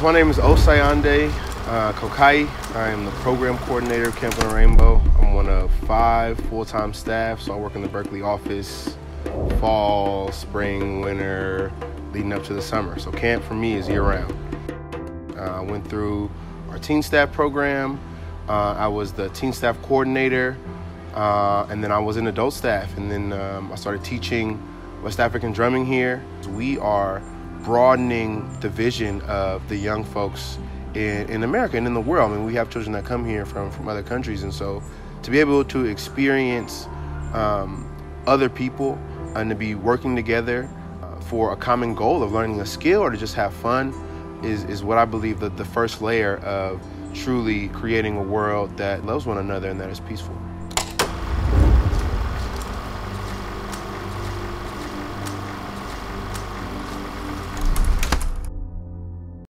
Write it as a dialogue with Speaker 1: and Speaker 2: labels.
Speaker 1: My name is Osayande uh, Kokai. I am the program coordinator of Camp Winnarainbow. I'm one of five full-time staff, so I work in the Berkeley office fall, spring, winter, leading up to the summer. So camp for me is year-round. Uh, I went through our teen staff program. Uh, I was the teen staff coordinator, uh, and then I was in adult staff, and then um, I started teaching West African drumming here. We are broadening the vision of the young folks in, in America and in the world. I mean, we have children that come here from, from other countries, and so to be able to experience um, other people and to be working together uh, for a common goal of learning a skill or to just have fun is, is what I believe that the first layer of truly creating a world that loves one another and that is peaceful.